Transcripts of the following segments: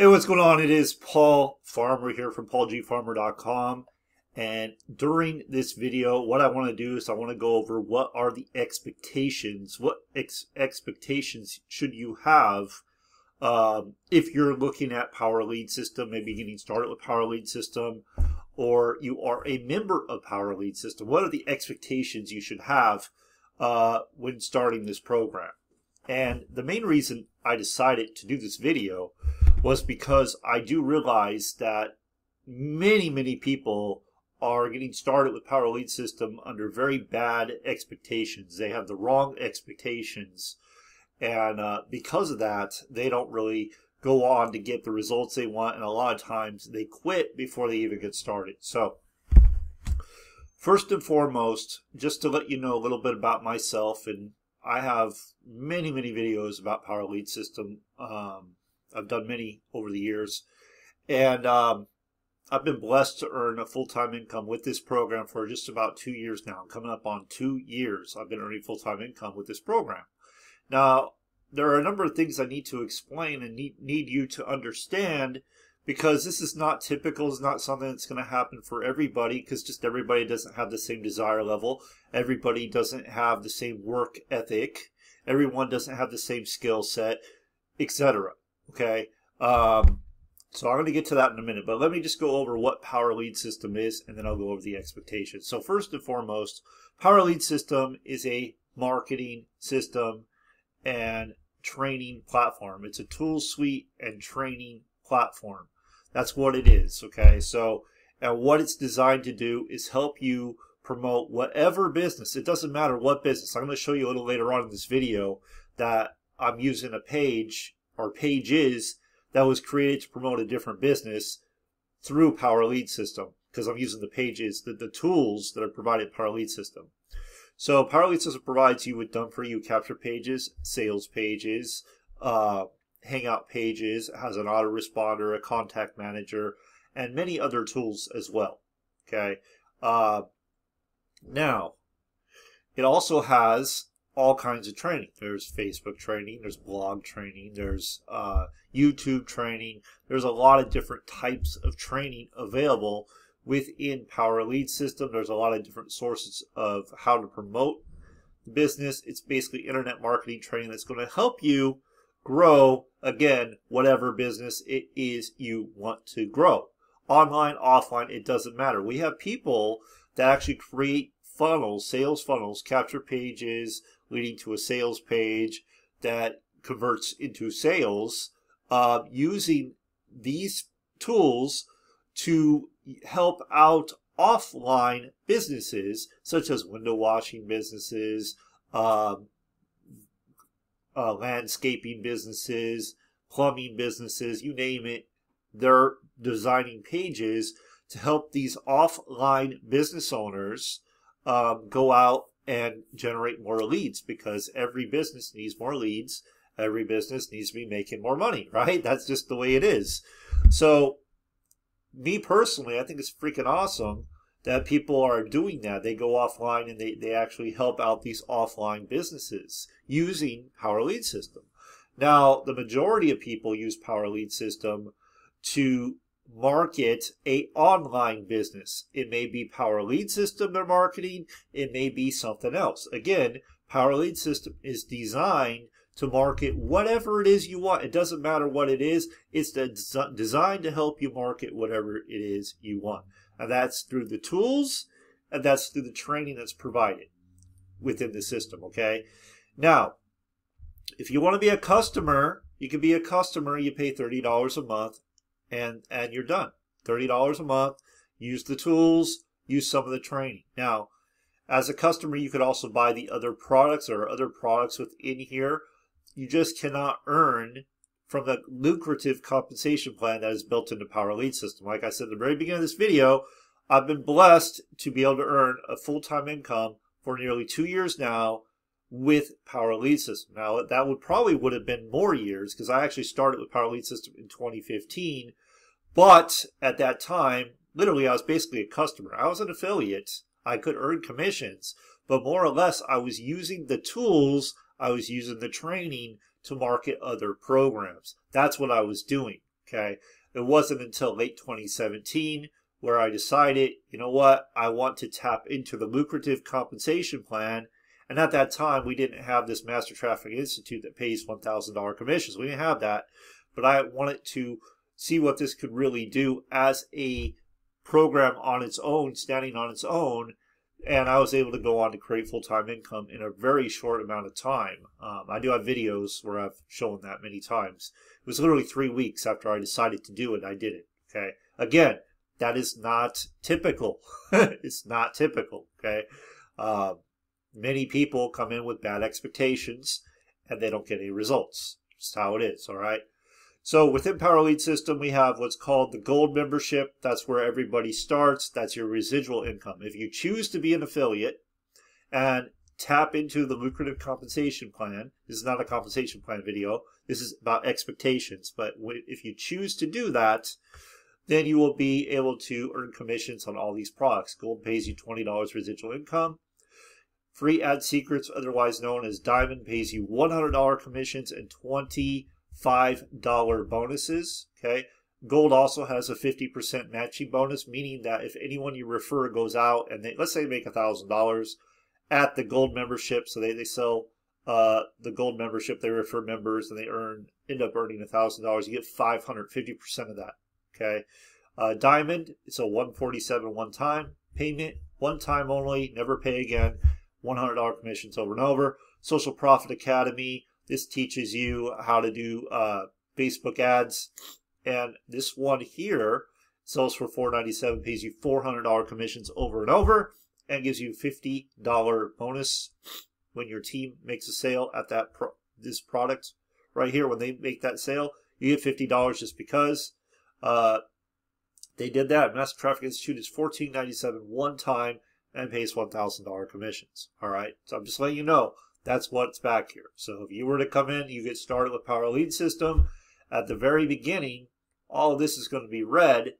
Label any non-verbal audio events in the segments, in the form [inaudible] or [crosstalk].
Hey, what's going on? It is Paul Farmer here from paulgfarmer.com. And during this video, what I want to do is I want to go over what are the expectations, what ex expectations should you have um, if you're looking at Power Lead System, maybe getting started with Power Lead System, or you are a member of Power Lead System. What are the expectations you should have uh, when starting this program? And the main reason I decided to do this video was because I do realize that many, many people are getting started with Power Lead System under very bad expectations. They have the wrong expectations. And uh, because of that, they don't really go on to get the results they want. And a lot of times they quit before they even get started. So, first and foremost, just to let you know a little bit about myself, and I have many, many videos about Power Lead System. Um, I've done many over the years. And um, I've been blessed to earn a full time income with this program for just about two years now. I'm coming up on two years. I've been earning full time income with this program. Now, there are a number of things I need to explain and need, need you to understand because this is not typical. It's not something that's going to happen for everybody because just everybody doesn't have the same desire level. Everybody doesn't have the same work ethic. Everyone doesn't have the same skill set, etc. Okay. Um, so I'm going to get to that in a minute, but let me just go over what Power Lead System is, and then I'll go over the expectations. So first and foremost, Power Lead System is a marketing system and training platform. It's a tool suite and training platform. That's what it is. Okay. So, and what it's designed to do is help you promote whatever business. It doesn't matter what business. I'm going to show you a little later on in this video that I'm using a page or pages that was created to promote a different business through Power Lead System because I'm using the pages, the, the tools that are provided Power Lead System. So Power Lead System provides you with done for you capture pages, sales pages, uh, hangout pages, has an autoresponder, a contact manager, and many other tools as well. Okay. Uh, now, it also has all kinds of training. There's Facebook training, there's blog training, there's uh, YouTube training. There's a lot of different types of training available within Power Lead System. There's a lot of different sources of how to promote the business. It's basically internet marketing training that's going to help you grow, again, whatever business it is you want to grow. Online, offline, it doesn't matter. We have people that actually create funnels, sales funnels, capture pages, leading to a sales page that converts into sales uh, using these tools to help out offline businesses such as window washing businesses, um, uh, landscaping businesses, plumbing businesses, you name it. They're designing pages to help these offline business owners um, go out and generate more leads because every business needs more leads. Every business needs to be making more money, [laughs] right? That's just the way it is. So, me personally, I think it's freaking awesome that people are doing that. They go offline and they, they actually help out these offline businesses using Power Lead System. Now, the majority of people use Power Lead System to market a online business. It may be Power Lead System they're marketing. It may be something else. Again, Power Lead System is designed to market whatever it is you want. It doesn't matter what it is. It's designed to help you market whatever it is you want. And that's through the tools and that's through the training that's provided within the system. Okay. Now, if you want to be a customer, you can be a customer. You pay $30 a month and and you're done. Thirty dollars a month. Use the tools. Use some of the training. Now, as a customer, you could also buy the other products or other products within here. You just cannot earn from the lucrative compensation plan that is built into Power Lead System. Like I said at the very beginning of this video, I've been blessed to be able to earn a full-time income for nearly two years now with Power System. Now that would probably would have been more years because I actually started with Power System in 2015, but at that time, literally I was basically a customer. I was an affiliate. I could earn commissions, but more or less I was using the tools, I was using the training to market other programs. That's what I was doing. Okay. It wasn't until late 2017 where I decided, you know what, I want to tap into the lucrative compensation plan. And at that time, we didn't have this Master Traffic Institute that pays $1,000 commissions. We didn't have that. But I wanted to see what this could really do as a program on its own, standing on its own. And I was able to go on to create full time income in a very short amount of time. Um, I do have videos where I've shown that many times. It was literally three weeks after I decided to do it, I did it. Okay. Again, that is not typical. [laughs] it's not typical. Okay. Uh, many people come in with bad expectations and they don't get any results. Just how it is. All right. So within Power Lead System, we have what's called the gold membership. That's where everybody starts. That's your residual income. If you choose to be an affiliate and tap into the lucrative compensation plan, this is not a compensation plan video. This is about expectations. But if you choose to do that, then you will be able to earn commissions on all these products. Gold pays you $20 residual income. Free Ad Secrets, otherwise known as Diamond, pays you $100 commissions and $25 bonuses. Okay. Gold also has a 50% matching bonus, meaning that if anyone you refer goes out and they, let's say, they make $1,000 at the gold membership, so they, they sell uh, the gold membership, they refer members and they earn, end up earning $1,000, you get 550% of that. Okay. Uh, diamond, it's a 147 one time payment, one time only, never pay again, $100 commissions over and over. Social Profit Academy, this teaches you how to do uh, Facebook ads. And this one here sells for 497, pays you $400 commissions over and over, and gives you $50 bonus when your team makes a sale at that pro- this product right here. When they make that sale, you get $50 just because. Uh, they did that. Master Traffic Institute is fourteen ninety seven one time and pays one thousand dollar commissions. All right, so I'm just letting you know that's what's back here. So if you were to come in, you get started with Power Lead System at the very beginning. All this is going to be red.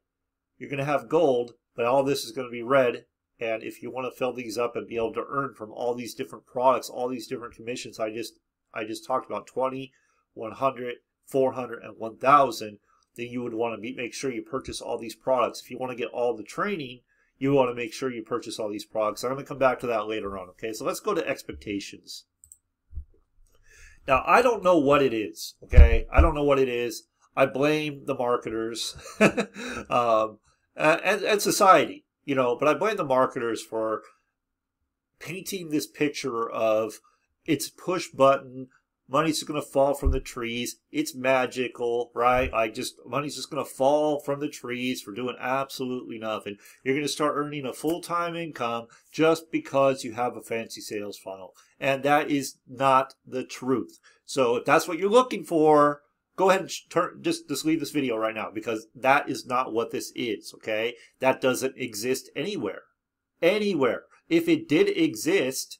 You're going to have gold, but all this is going to be red. And if you want to fill these up and be able to earn from all these different products, all these different commissions, I just I just talked about 20, 100, 400, and 1,000 then you would want to be, make sure you purchase all these products. If you want to get all the training, you want to make sure you purchase all these products. I'm going to come back to that later on. Okay, so let's go to expectations. Now, I don't know what it is. Okay, I don't know what it is. I blame the marketers [laughs] um, and, and society, you know, but I blame the marketers for painting this picture of it's push button money's just going to fall from the trees. It's magical, right? Like just money's just going to fall from the trees for doing absolutely nothing. You're going to start earning a full-time income just because you have a fancy sales funnel. And that is not the truth. So if that's what you're looking for, go ahead and turn, just, just leave this video right now because that is not what this is, okay? That doesn't exist anywhere. Anywhere. If it did exist,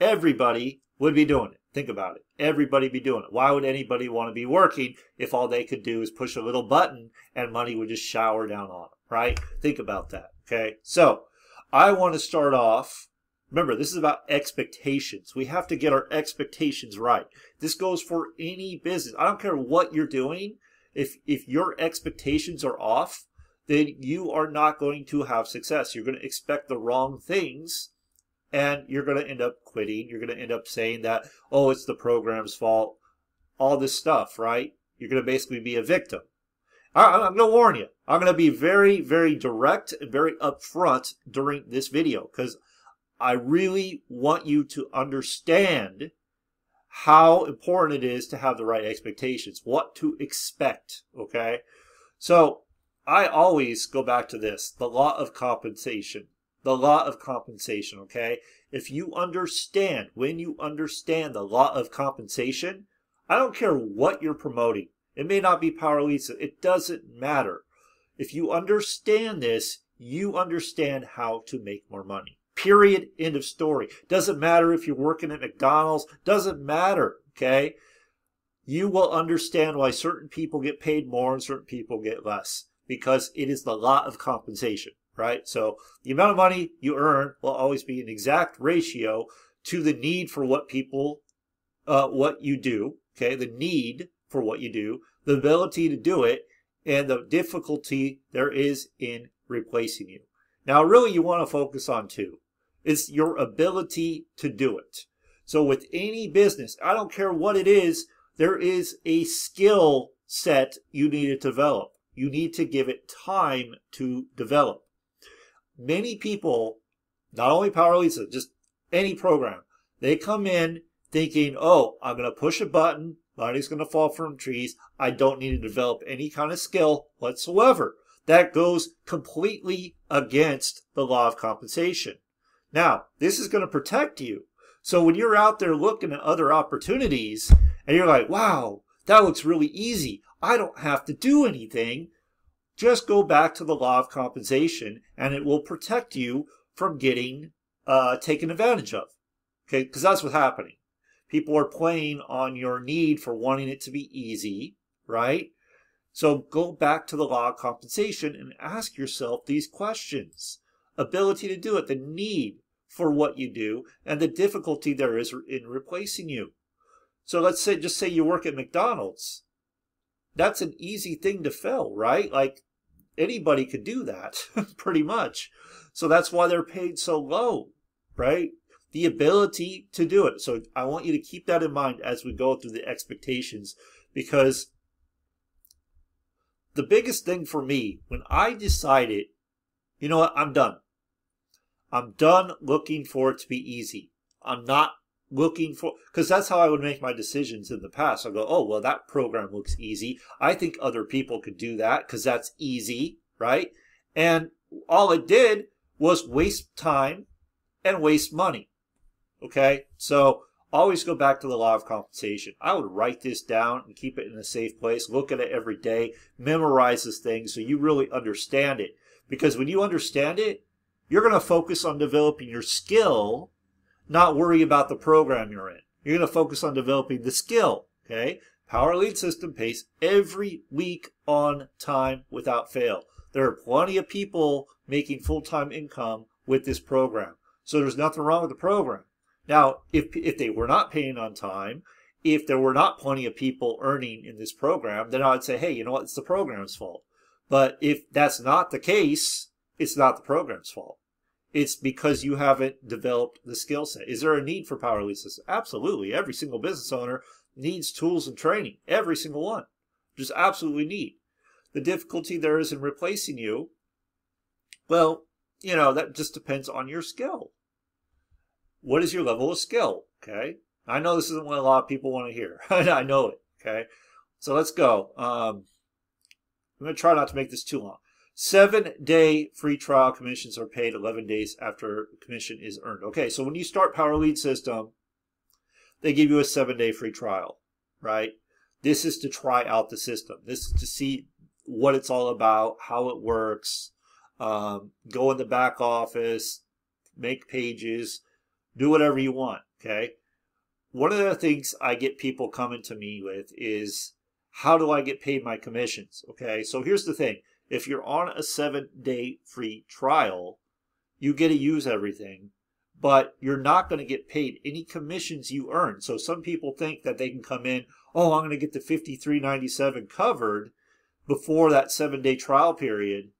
everybody would be doing it. Think about it. Everybody be doing it. Why would anybody want to be working if all they could do is push a little button and money would just shower down on them, right? Think about that. Okay. So I want to start off. Remember, this is about expectations. We have to get our expectations right. This goes for any business. I don't care what you're doing. If, if your expectations are off, then you are not going to have success. You're going to expect the wrong things and you're going to end up quitting. You're going to end up saying that, oh, it's the program's fault, all this stuff, right? You're going to basically be a victim. I'm going to warn you. I'm going to be very, very direct and very upfront during this video because I really want you to understand how important it is to have the right expectations, what to expect, okay? So I always go back to this, the law of compensation the law of compensation, okay? If you understand, when you understand the law of compensation, I don't care what you're promoting. It may not be Power Lisa. It doesn't matter. If you understand this, you understand how to make more money. Period. End of story. Doesn't matter if you're working at McDonald's. Doesn't matter. Okay. You will understand why certain people get paid more and certain people get less because it is the law of compensation right? So the amount of money you earn will always be an exact ratio to the need for what people, uh, what you do. Okay, the need for what you do, the ability to do it, and the difficulty there is in replacing you. Now, really, you want to focus on two. It's your ability to do it. So with any business, I don't care what it is, there is a skill set you need to develop. You need to give it time to develop. Many people, not only Power Lisa, just any program, they come in thinking, oh, I'm going to push a button, money's going to fall from trees. I don't need to develop any kind of skill whatsoever. That goes completely against the law of compensation. Now, this is going to protect you. So when you're out there looking at other opportunities and you're like, wow, that looks really easy. I don't have to do anything. Just go back to the law of compensation and it will protect you from getting uh, taken advantage of. Okay, because that's what's happening. People are playing on your need for wanting it to be easy, right? So go back to the law of compensation and ask yourself these questions. Ability to do it, the need for what you do, and the difficulty there is in replacing you. So let's say, just say you work at McDonald's. That's an easy thing to fill, right? Like anybody could do that [laughs] pretty much. So that's why they're paid so low, right? The ability to do it. So I want you to keep that in mind as we go through the expectations because the biggest thing for me when I decided, you know what, I'm done. I'm done looking for it to be easy. I'm not looking for, because that's how I would make my decisions in the past. I'll go, oh, well, that program looks easy. I think other people could do that because that's easy, right? And all it did was waste time and waste money. Okay. So always go back to the law of compensation. I would write this down and keep it in a safe place. Look at it every day. Memorize this thing so you really understand it. Because when you understand it, you're going to focus on developing your skill, not worry about the program you're in. You're going to focus on developing the skill. Okay. Power Lead System pays every week on time without fail. There are plenty of people making full-time income with this program. So there's nothing wrong with the program. Now, if, if they were not paying on time, if there were not plenty of people earning in this program, then I would say, hey, you know what? It's the program's fault. But if that's not the case, it's not the program's fault. It's because you haven't developed the skill set. Is there a need for power leases? Absolutely. Every single business owner needs tools and training. Every single one. Just absolutely need. The difficulty there is in replacing you, well, you know, that just depends on your skill. What is your level of skill? Okay. I know this isn't what a lot of people want to hear. [laughs] I know it. Okay. So let's go. Um, I'm going to try not to make this too long. Seven day free trial commissions are paid 11 days after commission is earned. Okay. So when you start Power Lead System, they give you a seven day free trial, right? This is to try out the system. This is to see what it's all about, how it works, um, go in the back office, make pages, do whatever you want. Okay. One of the things I get people coming to me with is how do I get paid my commissions? Okay. So here's the thing. If you're on a seven day free trial, you get to use everything, but you're not going to get paid any commissions you earn. So some people think that they can come in, oh, I'm going to get the 5397 covered before that seven day trial period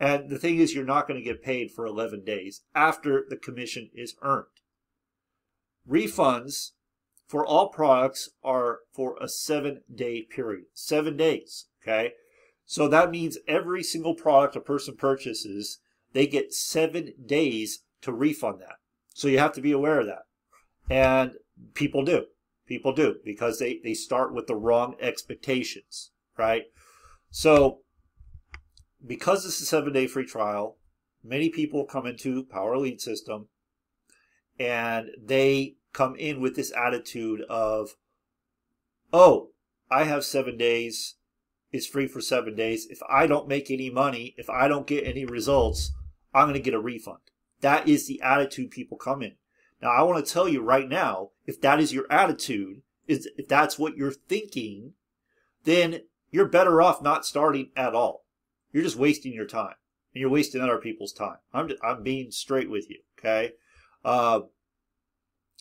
and the thing is, you're not going to get paid for 11 days after the commission is earned. Refunds for all products are for a seven day period. Seven days. Okay. So that means every single product a person purchases, they get seven days to refund that. So you have to be aware of that. And people do. People do because they, they start with the wrong expectations, right? So because this is a seven day free trial, many people come into Power Lead System and they come in with this attitude of, oh, I have seven days. It's free for seven days. If I don't make any money, if I don't get any results, I'm going to get a refund. That is the attitude people come in. Now, I want to tell you right now, if that is your attitude, is if that's what you're thinking, then you're better off not starting at all. You're just wasting your time and you're wasting other people's time. I'm just, I'm being straight with you. Okay. Uh,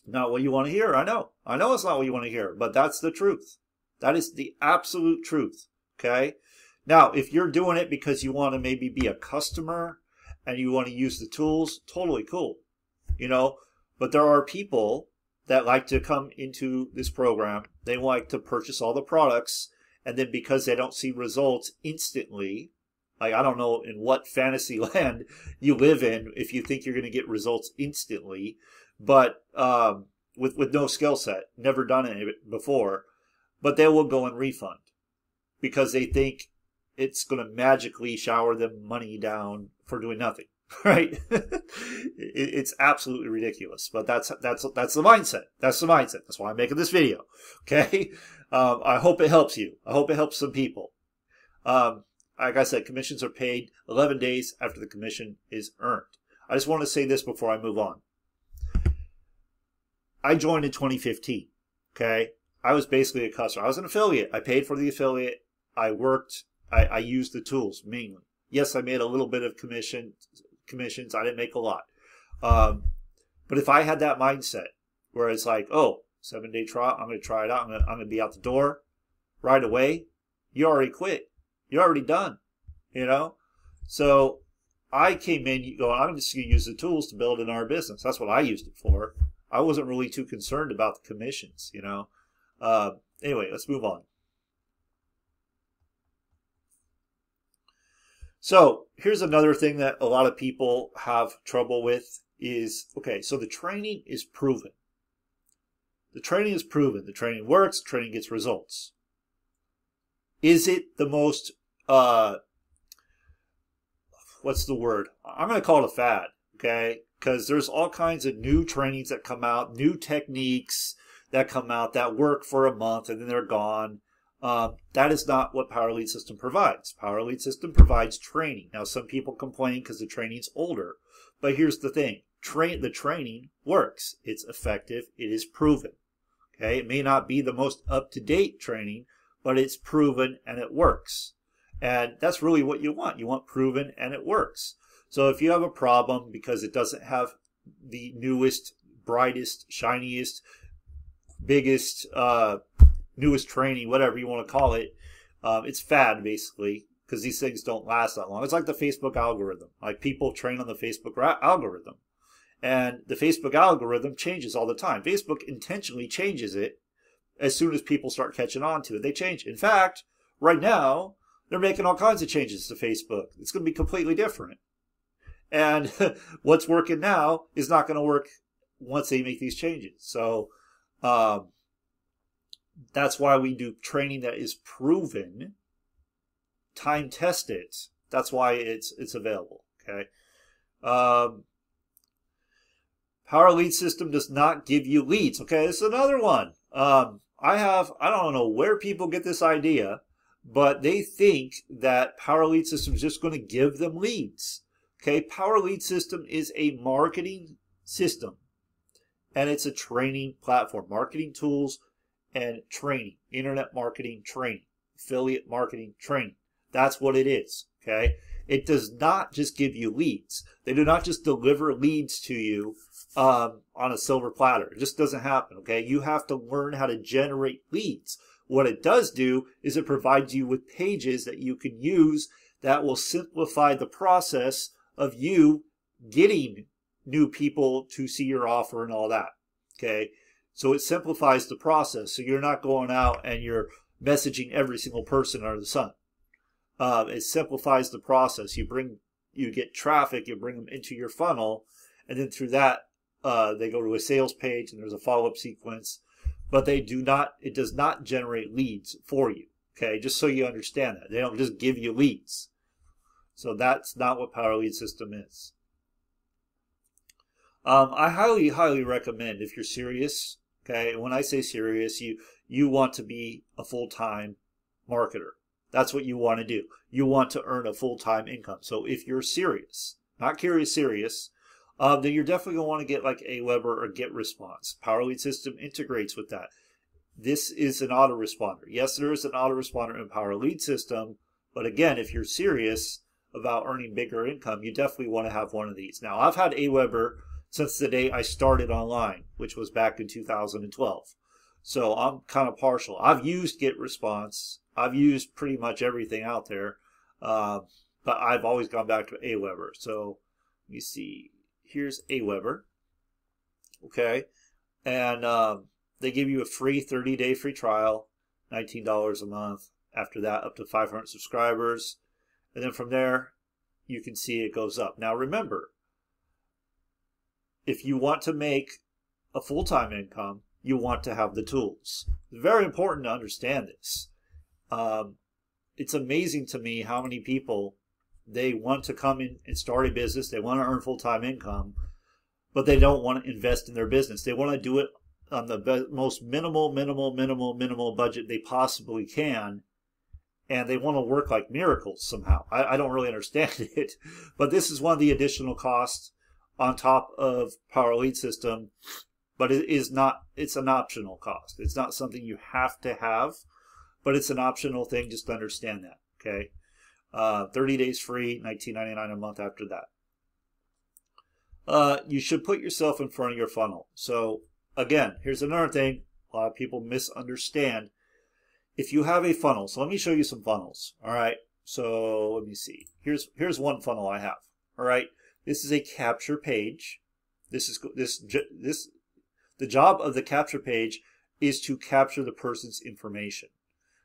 not what you want to hear. I know. I know it's not what you want to hear, but that's the truth. That is the absolute truth. Okay. Now, if you're doing it because you want to maybe be a customer and you want to use the tools, totally cool. You know, but there are people that like to come into this program. They like to purchase all the products and then because they don't see results instantly, like I don't know in what fantasy [laughs] land you live in if you think you're going to get results instantly, but um, with with no skill set, never done it before, but they will go and refund because they think it's going to magically shower them money down for doing nothing [laughs] right? It's absolutely ridiculous but that's that's that's the mindset. That's the mindset. That's why i'm making this video [laughs] okay? Um, i hope it helps you. I hope it helps some people. Um, like i said commissions are paid 11 days after the commission is earned. I just want to say this before i move on. I joined in 2015 okay? I was basically a customer. I was an affiliate. I paid for the affiliate i worked I, I used the tools mainly. Yes, I made a little bit of commission commissions. I didn't make a lot. Um, but if I had that mindset where it's like, oh, seven day trial, I'm going to try it out. I'm going, to, I'm to be out the door right away. You already quit. You're already done. You know? So I came in going, I'm just going to use the tools to build in our business. That's what I used it for. I wasn't really too concerned about the commissions, you know? Uh, anyway, let's move on. So here's another thing that a lot of people have trouble with is, okay, so the training is proven. The training is proven. The training works. training gets results. Is it the most, uh, what's the word? I'm going to call it a fad, okay? Because there's all kinds of new trainings that come out, new techniques that come out that work for a month and then they're gone. Uh, that is not what Power Lead System provides. Power Lead System provides training. Now, some people complain because the training's older, but here's the thing: train the training works. It's effective. It is proven. Okay, it may not be the most up to date training, but it's proven and it works. And that's really what you want. You want proven and it works. So if you have a problem because it doesn't have the newest, brightest, shiniest, biggest uh, newest training, whatever you want to call it. Um, it's fad basically because these things don't last that long. It's like the Facebook algorithm. Like people train on the Facebook algorithm, and the Facebook algorithm changes all the time. Facebook intentionally changes it as soon as people start catching on to it. They change. In fact, right now they're making all kinds of changes to Facebook. It's going to be completely different. And [laughs] what's working now is not going to work once they make these changes. So, um, that's why we do training that is proven, time tested. That's why it's it's available. Okay. Um, Power Lead System does not give you leads. Okay, this is another one. Um, I have I don't know where people get this idea, but they think that Power Lead System is just going to give them leads. Okay, Power Lead System is a marketing system, and it's a training platform, marketing tools and training, internet marketing training, affiliate marketing training. That's what it is. Okay. It does not just give you leads. They do not just deliver leads to you um, on a silver platter. It just doesn't happen. Okay. You have to learn how to generate leads. What it does do is it provides you with pages that you can use that will simplify the process of you getting new people to see your offer and all that. Okay. So it simplifies the process. So you're not going out and you're messaging every single person under the sun. Uh, it simplifies the process. You bring, you get traffic, you bring them into your funnel, and then through that, uh, they go to a sales page and there's a follow-up sequence. But they do not, it does not generate leads for you. Okay, just so you understand that. They don't just give you leads. So that's not what Power Lead System is. Um, I highly, highly recommend if you're serious Okay, when I say serious, you you want to be a full-time marketer. That's what you want to do. You want to earn a full-time income. So if you're serious, not curious, serious, um, then you're definitely going to want to get like Aweber or Get GetResponse. PowerLead System integrates with that. This is an autoresponder. Yes, there is an autoresponder in PowerLead System, but again, if you're serious about earning bigger income, you definitely want to have one of these. Now, I've had Aweber since the day I started online, which was back in 2012. So I'm kind of partial. I've used GetResponse. I've used pretty much everything out there. Uh, but I've always gone back to Aweber. So let me see. Here's Aweber. Okay. And um, they give you a free 30 day free trial, $19 a month. After that, up to 500 subscribers. And then from there, you can see it goes up. Now remember, if you want to make a full time income, you want to have the tools. It's very important to understand this. Um, it's amazing to me how many people they want to come in and start a business, they want to earn full time income, but they don't want to invest in their business. They want to do it on the most minimal, minimal, minimal, minimal budget they possibly can. And they want to work like miracles somehow. I, I don't really understand [laughs] it, but this is one of the additional costs on top of Power Lead System. But it is not, it's an optional cost. It's not something you have to have, but it's an optional thing. Just understand that. Okay. Uh, 30 days free, 19.99 a month after that. Uh, you should put yourself in front of your funnel. So again, here's another thing a lot of people misunderstand. If you have a funnel, so let me show you some funnels. All right. So let me see. Here's here's one funnel I have. All right. This is a capture page. This is this this the job of the capture page is to capture the person's information.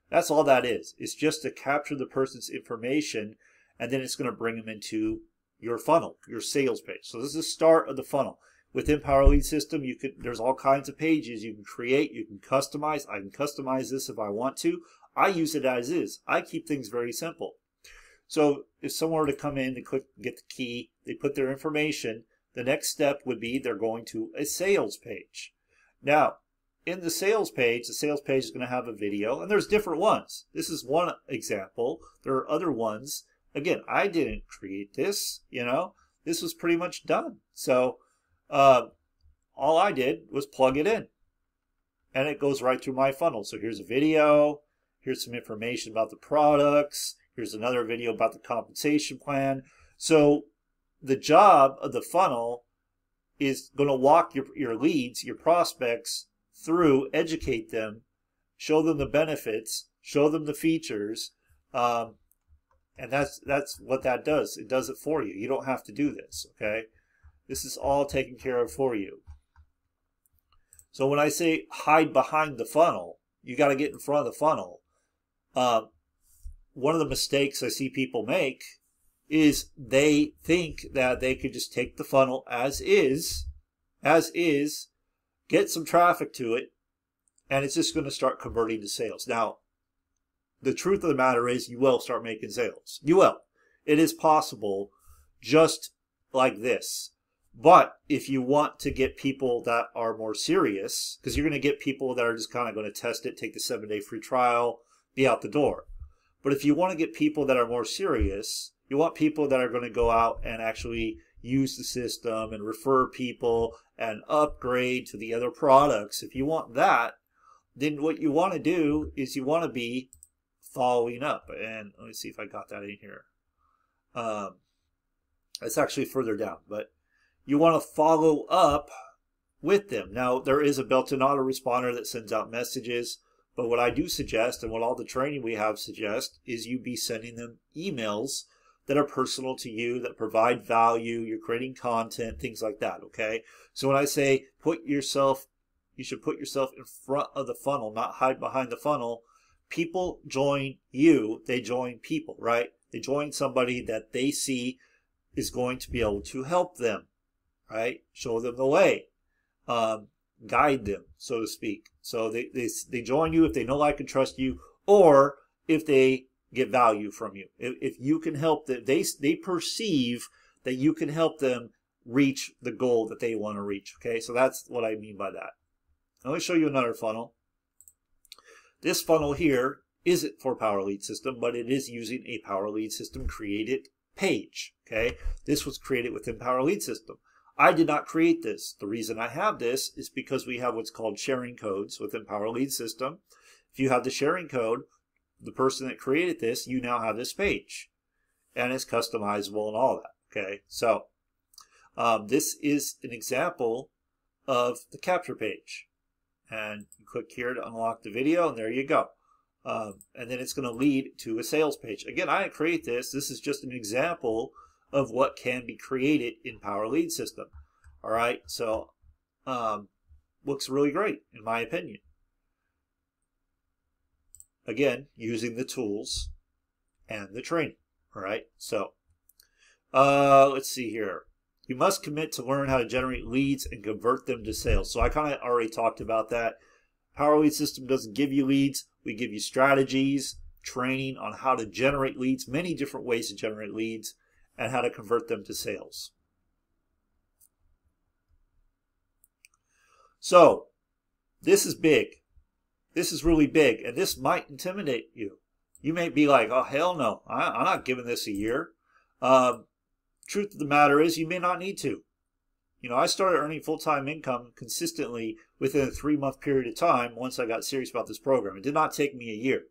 That's all that is. It's just to capture the person's information and then it's going to bring them into your funnel, your sales page. So this is the start of the funnel. Within Power Lead System, you can there's all kinds of pages you can create, you can customize. I can customize this if I want to. I use it as is. I keep things very simple. So if someone were to come in, they click get the key, they put their information, the next step would be they're going to a sales page. Now, in the sales page, the sales page is going to have a video, and there's different ones. This is one example. There are other ones. Again, I didn't create this, you know. This was pretty much done. So uh, all I did was plug it in. And it goes right through my funnel. So here's a video. Here's some information about the products. Here's another video about the compensation plan. So the job of the funnel is going to walk your, your leads, your prospects through, educate them, show them the benefits, show them the features, um, and that's that's what that does. It does it for you. You don't have to do this. Okay, this is all taken care of for you. So when I say hide behind the funnel, you got to get in front of the funnel. Um, one of the mistakes I see people make is they think that they could just take the funnel as is, as is, get some traffic to it, and it's just going to start converting to sales. Now, the truth of the matter is you will start making sales. You will. It is possible just like this. But if you want to get people that are more serious, because you're going to get people that are just kind of going to test it, take the seven day free trial, be out the door. But if you want to get people that are more serious, you want people that are going to go out and actually use the system and refer people and upgrade to the other products. If you want that, then what you want to do is you want to be following up. And let me see if I got that in here. Um, it's actually further down, but you want to follow up with them. Now, there is a built-in autoresponder that sends out messages, but what I do suggest and what all the training we have suggest is you be sending them emails that are personal to you, that provide value, you're creating content, things like that, okay? So when I say put yourself, you should put yourself in front of the funnel, not hide behind the funnel. People join you, they join people, right? They join somebody that they see is going to be able to help them, right? Show them the way, um, guide them, so to speak. So they, they, they join you if they know, like, and trust you, or if they get value from you. If, if you can help them, they, they perceive that you can help them reach the goal that they want to reach. Okay, so that's what I mean by that. Let me show you another funnel. This funnel here isn't for Power Lead System, but it is using a Power Lead System created page. Okay, this was created within Power Lead System. I did not create this. The reason I have this is because we have what's called sharing codes within Power Lead System. If you have the sharing code, the person that created this, you now have this page. And it's customizable and all that. Okay, so um, this is an example of the capture page. And you click here to unlock the video, and there you go. Um, and then it's going to lead to a sales page. Again, I didn't create this. This is just an example of what can be created in Power Lead System. All right, so um, looks really great in my opinion. Again, using the tools and the training. All right, so uh, let's see here. You must commit to learn how to generate leads and convert them to sales. So I kind of already talked about that. Power Lead System doesn't give you leads. We give you strategies, training on how to generate leads, many different ways to generate leads, and how to convert them to sales. So, this is big. This is really big, and this might intimidate you. You may be like, oh, hell no, I, am not giving this a year. Um, truth of the matter is, you may not need to. You know, I started earning full time income consistently within a three month period of time once I got serious about this program. It did not take me a year.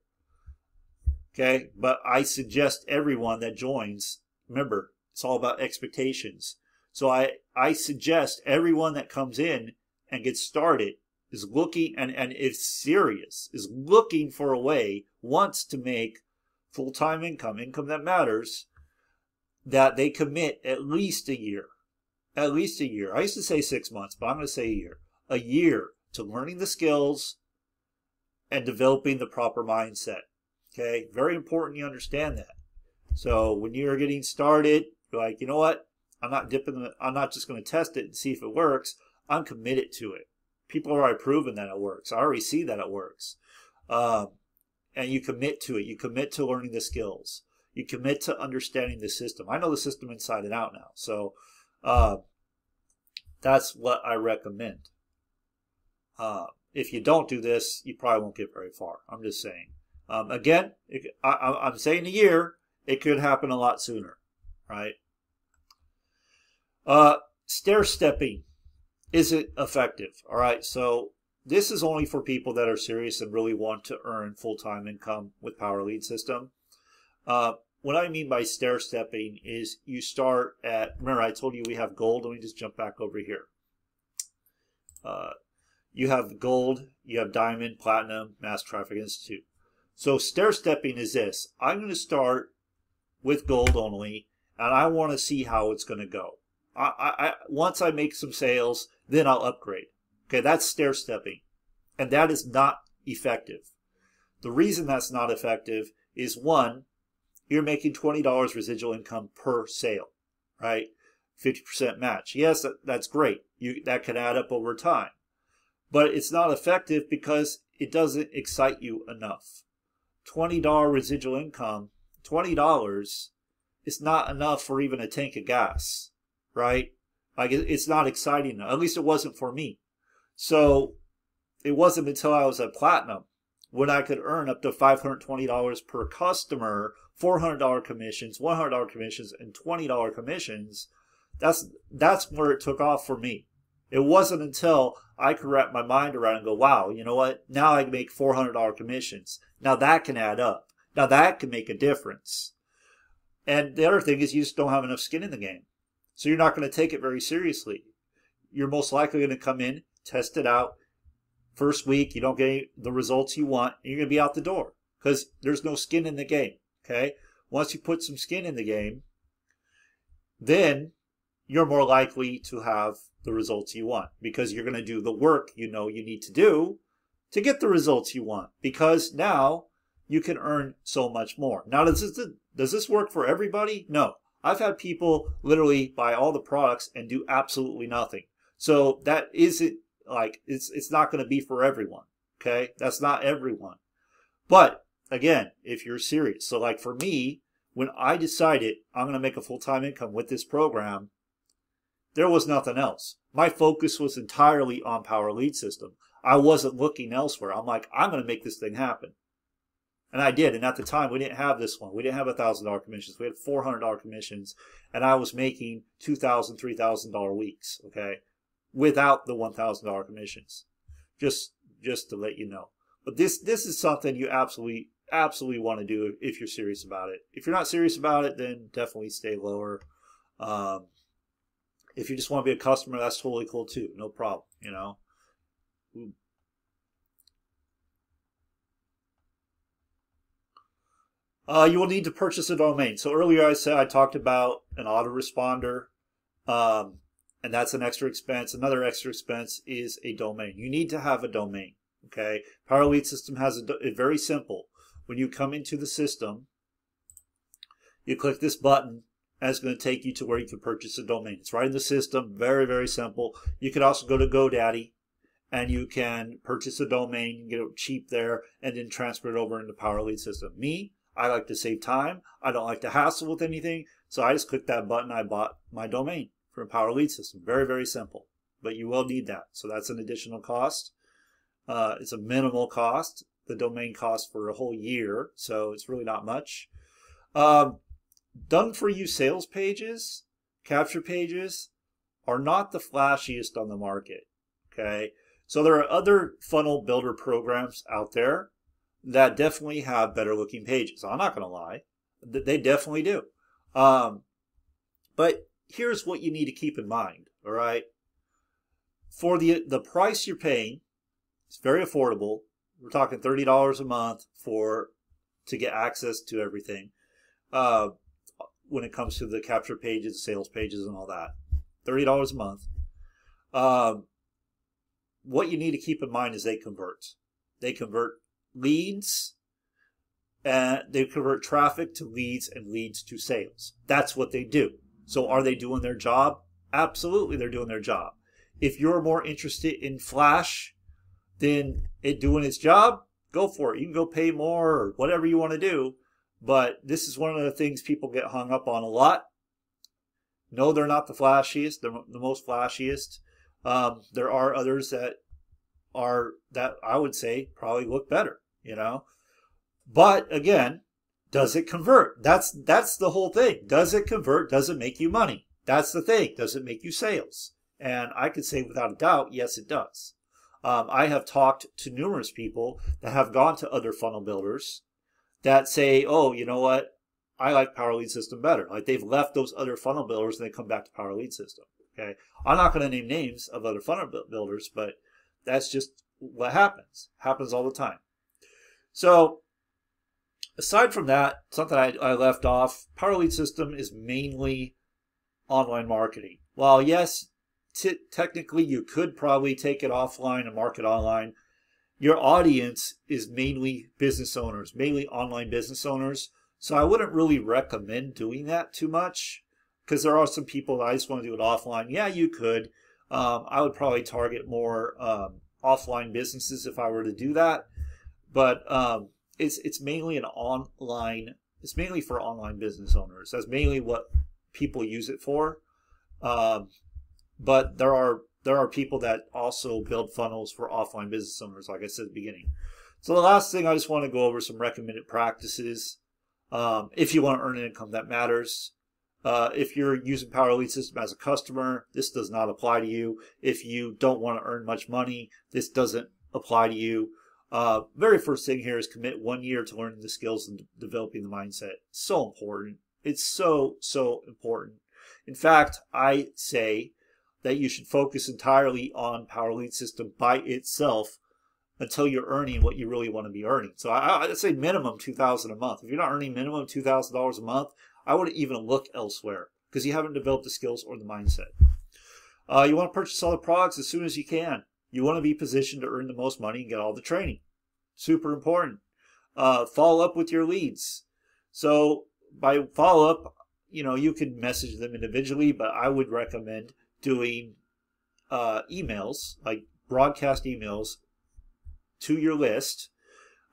Okay, but I suggest everyone that joins, remember, it's all about expectations. So I, I suggest everyone that comes in and gets started is looking and, and is serious, is looking for a way, wants to make full time income, income that matters, that they commit at least a year. At least a year. I used to say six months, but I'm going to say a year. A year to learning the skills and developing the proper mindset. Okay, very important you understand that. So when you're getting started, you're like, you know what? I'm not dipping. The, I'm not just going to test it and see if it works. I'm committed to it. People are already proven that it works. I already see that it works. Um, and you commit to it. You commit to learning the skills. You commit to understanding the system. I know the system inside and out now. So uh, that's what I recommend. Uh, if you don't do this, you probably won't get very far. I'm just saying. Um, again, I, I'm saying a year. It could happen a lot sooner, right? Uh, stair stepping. Is it effective? All right. So this is only for people that are serious and really want to earn full-time income with Power Lead System. Uh, what I mean by stair stepping is you start at, remember I told you we have gold. Let me just jump back over here. Uh, you have gold, you have diamond, platinum, Master Traffic Institute. So stair stepping is this. I'm going to start with gold only, and I want to see how it's going to go. I, I, once I make some sales, then I'll upgrade. Okay, that's stair stepping, and that is not effective. The reason that's not effective is one, you're making $20 residual income per sale, right? 50% match. Yes, that, that's great. You, that can add up over time. But it's not effective because it doesn't excite you enough. $20 residual income, $20 is not enough for even a tank of gas, right? Like it's not exciting. At least it wasn't for me. So it wasn't until I was at platinum when I could earn up to $520 per customer, $400 commissions, $100 commissions, and $20 commissions. That's, that's where it took off for me. It wasn't until I could wrap my mind around and go, wow, you know what? Now I can make $400 commissions. Now that can add up. Now that can make a difference. And the other thing is you just don't have enough skin in the game. So you're not going to take it very seriously. You're most likely going to come in, test it out, First week, you don't get the results you want, and you're going to be out the door because there's no skin in the game. Okay. Once you put some skin in the game, then you're more likely to have the results you want because you're going to do the work you know you need to do to get the results you want because now you can earn so much more. Now, does this, does this work for everybody? No. I've had people literally buy all the products and do absolutely nothing. So that isn't like it's it's not going to be for everyone. Okay, that's not everyone. But again, if you're serious, so like for me, when I decided I'm going to make a full time income with this program, there was nothing else. My focus was entirely on Power Lead System. I wasn't looking elsewhere. I'm like, I'm going to make this thing happen. And I did. And at the time, we didn't have this one. We didn't have a thousand dollar commissions. We had four hundred dollar commissions, and I was making two thousand, three thousand dollar weeks. Okay, without the $1,000 commissions. Just, just to let you know. But this, this is something you absolutely, absolutely want to do if you're serious about it. If you're not serious about it, then definitely stay lower. Um, if you just want to be a customer, that's totally cool too. No problem, you know. Uh, you will need to purchase a domain. So earlier I said I talked about an autoresponder, um, and that's an extra expense. Another extra expense is a domain. You need to have a domain. Okay, Power Lead System has a, a very simple. When you come into the system, you click this button, and it's going to take you to where you can purchase a domain. It's right in the system. Very very simple. You could also go to GoDaddy and you can purchase a domain, get it cheap there, and then transfer it over into Power Lead System. Me, I like to save time. I don't like to hassle with anything. So I just clicked that button. I bought my domain from Power Lead System. Very, very simple. But you will need that. So that's an additional cost. Uh, it's a minimal cost. The domain cost for a whole year. So it's really not much. Um, done for you sales pages, capture pages are not the flashiest on the market. Okay. So there are other funnel builder programs out there that definitely have better looking pages. I'm not going to lie. They definitely do. Um, but here's what you need to keep in mind. All right. For the, the price you're paying, it's very affordable. We're talking $30 a month for, to get access to everything. Uh, when it comes to the capture pages, sales pages, and all that. $30 a month. Um, what you need to keep in mind is they convert. They convert leads and they convert traffic to leads and leads to sales. That's what they do. So are they doing their job? Absolutely, they're doing their job. If you're more interested in Flash than it doing its job, go for it. You can go pay more or whatever you want to do. But this is one of the things people get hung up on a lot. No, they're not the flashiest. They're the most flashiest. Um, there are others that are that I would say probably look better, you know. But again, does it convert? That's that's the whole thing. Does it convert? Does it make you money? That's the thing. Does it make you sales? And I could say without a doubt, yes, it does. Um, I have talked to numerous people that have gone to other funnel builders that say, "Oh, you know what? I like Power Lead System better." Like they've left those other funnel builders and they come back to Power Lead System. Okay. I'm not going to name names of other funnel builders, but that's just what happens. Happens all the time. So, aside from that, something I, I left off, Power Lead System is mainly online marketing. While yes, t- technically you could probably take it offline and market online, your audience is mainly business owners, mainly online business owners. So I wouldn't really recommend doing that too much because there are some people that I just want to do it offline. Yeah, you could. Um, I would probably target more um, offline businesses if I were to do that, but um, it's it's mainly an online. It's mainly for online business owners. That's mainly what people use it for. Um, but there are there are people that also build funnels for offline business owners, like I said at the beginning. So the last thing I just want to go over some recommended practices. Um, if you want to earn an income that matters, uh, if you're using Power Lead System as a customer, this does not apply to you. If you don't want to earn much money, this doesn't apply to you. Uh, very first thing here is commit one year to learning the skills and developing the mindset. So important. It's so, so important. In fact, I say that you should focus entirely on Power Lead System by itself until you're earning what you really want to be earning. So I, I'd say minimum 2000 a month. If you're not earning minimum $2,000 a month, I wouldn't even look elsewhere because you haven't developed the skills or the mindset. Uh, you want to purchase all the products as soon as you can. You want to be positioned to earn the most money and get all the training. Super important. Uh, follow up with your leads. So by follow up, you know, you can message them individually, but I would recommend doing uh, emails, like broadcast emails to your list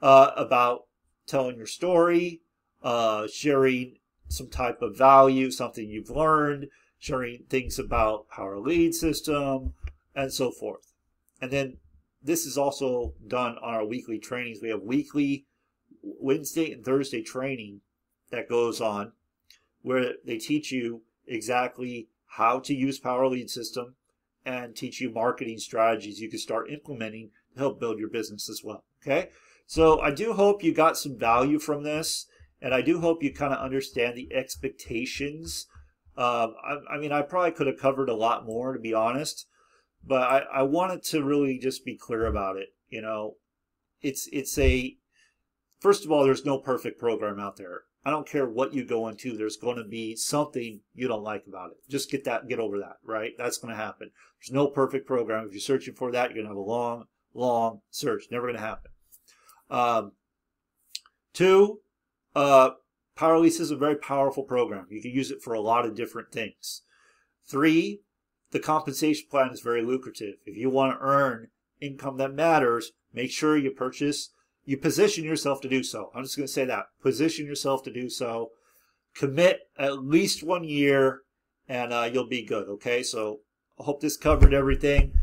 uh, about telling your story, uh, sharing some type of value, something you've learned, sharing things about Power Lead System, and so forth. And then this is also done on our weekly trainings. We have weekly Wednesday and Thursday training that goes on where they teach you exactly how to use Power Lead System and teach you marketing strategies you can start implementing to help build your business as well. Okay. So I do hope you got some value from this. And I do hope you kind of understand the expectations. Um, I, I, mean, I probably could have covered a lot more, to be honest, but I, I wanted to really just be clear about it. You know, it's it's a first of all, there's no perfect program out there. I don't care what you go into, there's going to be something you don't like about it. Just get that, get over that, right? That's going to happen. There's no perfect program. If you're searching for that, you're going to have a long, long search. Never going to happen. Um, two, uh, PowerLease is a very powerful program. You can use it for a lot of different things. Three, the compensation plan is very lucrative. If you want to earn income that matters, make sure you purchase you position yourself to do so. I'm just going to say that. Position yourself to do so. Commit at least one year and uh, you'll be good. Okay. So I hope this covered everything.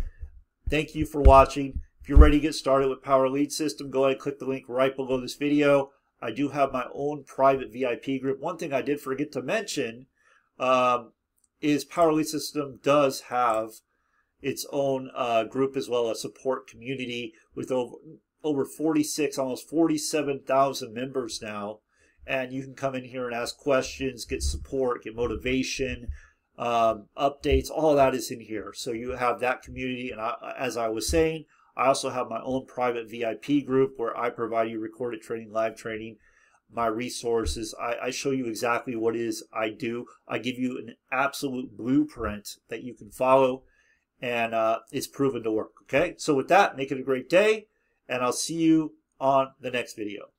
Thank you for watching. If you're ready to get started with Power Lead System, go ahead and click the link right below this video. I do have my own private VIP group. One thing I did forget to mention um, is Power Lead System does have its own uh, group as well, as support community with over over 46, almost 47,000 members now. And you can come in here and ask questions, get support, get motivation, um, updates, all that is in here. So you have that community. And I, as I was saying, I also have my own private VIP group where I provide you recorded training, live training, my resources. I, I show you exactly what is I do. I give you an absolute blueprint that you can follow, and uh, it's proven to work. Okay, so with that, make it a great day and I'll see you on the next video.